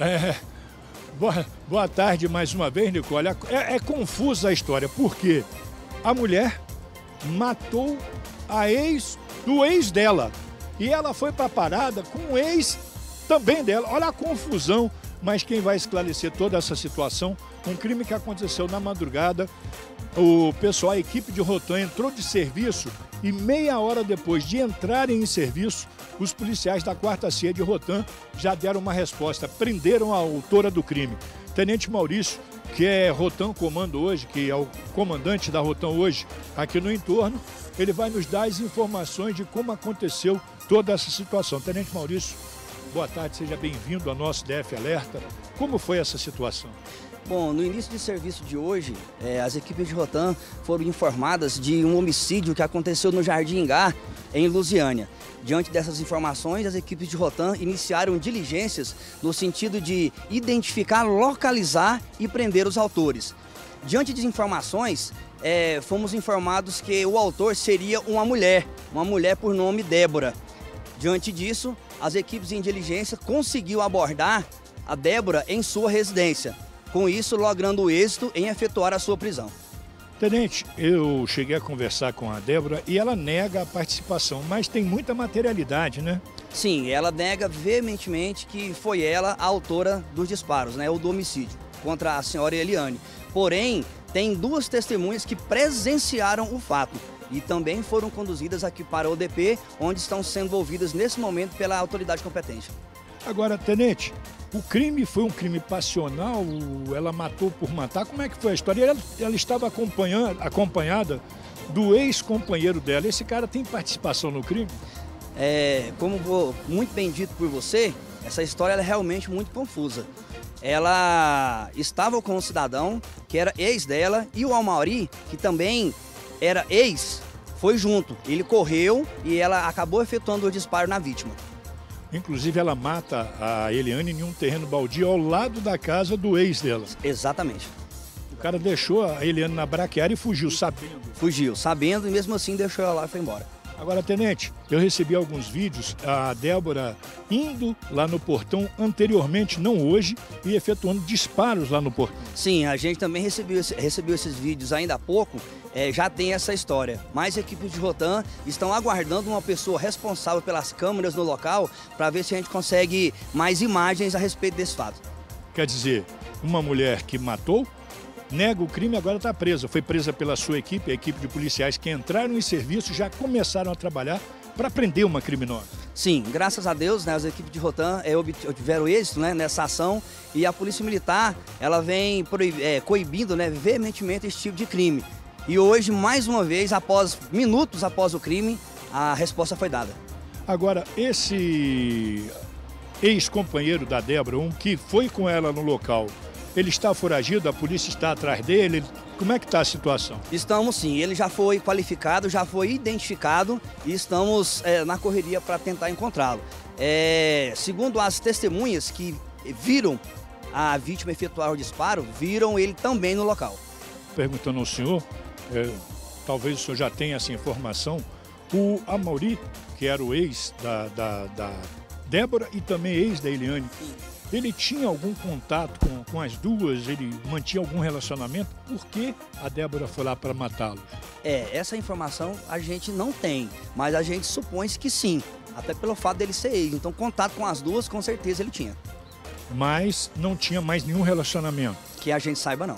É, boa, boa tarde mais uma vez, Nicole. É, é confusa a história, porque a mulher matou a ex do ex dela. E ela foi para a parada com o ex também dela. Olha a confusão. Mas quem vai esclarecer toda essa situação, um crime que aconteceu na madrugada, o pessoal, a equipe de Rotan entrou de serviço e meia hora depois de entrarem em serviço, os policiais da quarta CIA de Rotan já deram uma resposta, prenderam a autora do crime. Tenente Maurício, que é Rotan Comando hoje, que é o comandante da Rotan hoje aqui no entorno, ele vai nos dar as informações de como aconteceu toda essa situação. Tenente Maurício, boa tarde, seja bem-vindo ao nosso DF Alerta. Como foi essa situação? Bom, no início de serviço de hoje, é, as equipes de Rotan foram informadas de um homicídio que aconteceu no Jardim Ingá, em Lusiânia. Diante dessas informações, as equipes de Rotan iniciaram diligências no sentido de identificar, localizar e prender os autores. Diante das informações, é, fomos informados que o autor seria uma mulher, uma mulher por nome Débora. Diante disso, as equipes em diligência conseguiu abordar a Débora em sua residência, com isso logrando o êxito em efetuar a sua prisão. Tenente, eu cheguei a conversar com a Débora e ela nega a participação, mas tem muita materialidade, né? Sim, ela nega veementemente que foi ela a autora dos disparos, né, ou do homicídio contra a senhora Eliane. Porém, tem duas testemunhas que presenciaram o fato e também foram conduzidas aqui para o ODP, onde estão sendo ouvidas nesse momento pela autoridade competente. Agora, tenente, o crime foi um crime passional? Ela matou por matar? Como é que foi a história? Ela, ela estava acompanhada do ex-companheiro dela. Esse cara tem participação no crime? É, como vou, muito bem dito por você, essa história é realmente muito confusa. Ela estava com um cidadão que era ex dela e o Almauri, que também era ex, foi junto. Ele correu e ela acabou efetuando o disparo na vítima. Inclusive, ela mata a Eliane em um terreno baldio ao lado da casa do ex dela. Exatamente. O cara deixou a Eliane na braquiária e fugiu, sabendo. Fugiu, sabendo, e mesmo assim deixou ela lá e foi embora. Agora, tenente, eu recebi alguns vídeos, a Débora indo lá no portão anteriormente, não hoje, e efetuando disparos lá no portão. Sim, a gente também recebeu, recebeu esses vídeos ainda há pouco, é, já tem essa história. Mais equipes de Rotan estão aguardando uma pessoa responsável pelas câmeras no local para ver se a gente consegue mais imagens a respeito desse fato. Quer dizer, uma mulher que matou nega o crime e agora está presa. Foi presa pela sua equipe, a equipe de policiais que entraram em serviço já começaram a trabalhar para prender uma criminosa. Sim, graças a Deus, né, as equipes de Rotan é, tiveram êxito né, nessa ação e a Polícia Militar ela vem proib, é, coibindo né, veementemente esse tipo de crime. E hoje, mais uma vez, após minutos após o crime, a resposta foi dada. Agora, esse ex-companheiro da Débora, um que foi com ela no local, ele está foragido, a polícia está atrás dele. Como é que está a situação? Estamos sim, ele já foi qualificado, já foi identificado e estamos é, na correria para tentar encontrá-lo. É, segundo as testemunhas que viram a vítima efetuar o disparo, viram ele também no local. Perguntando ao senhor, é, talvez o senhor já tenha essa informação, o Amauri, que era o ex da, da, da Débora e também ex da Eliane, Sim ele tinha algum contato com, com as duas? Ele mantinha algum relacionamento? Por que a Débora foi lá para matá-lo? É, essa informação a gente não tem, mas a gente supõe que sim, até pelo fato dele ser ex. Então, contato com as duas, com certeza ele tinha. Mas não tinha mais nenhum relacionamento? Que a gente saiba, não.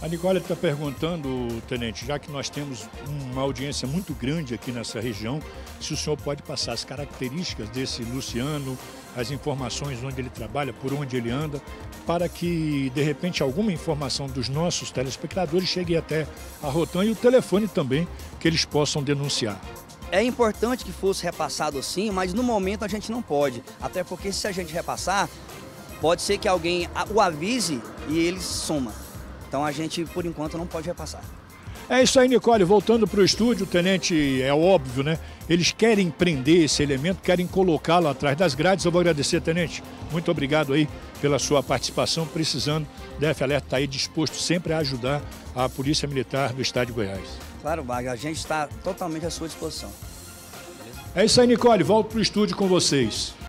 A Nicole está perguntando, tenente, já que nós temos uma audiência muito grande aqui nessa região, se o senhor pode passar as características desse Luciano, as informações onde ele trabalha, por onde ele anda, para que, de repente, alguma informação dos nossos telespectadores chegue até a Rotan e o telefone também, que eles possam denunciar. É importante que fosse repassado sim, mas no momento a gente não pode. Até porque se a gente repassar, pode ser que alguém o avise e ele soma. Então a gente, por enquanto, não pode repassar. É isso aí, Nicole. Voltando para o estúdio, tenente, é óbvio, né? Eles querem prender esse elemento, querem colocá-lo atrás das grades. Eu vou agradecer, tenente. Muito obrigado aí pela sua participação. Precisando, DF Alerta está aí disposto sempre a ajudar a Polícia Militar do Estado de Goiás. Claro, Baga, a gente está totalmente à sua disposição. Beleza? É isso aí, Nicole. Volto para o estúdio com vocês.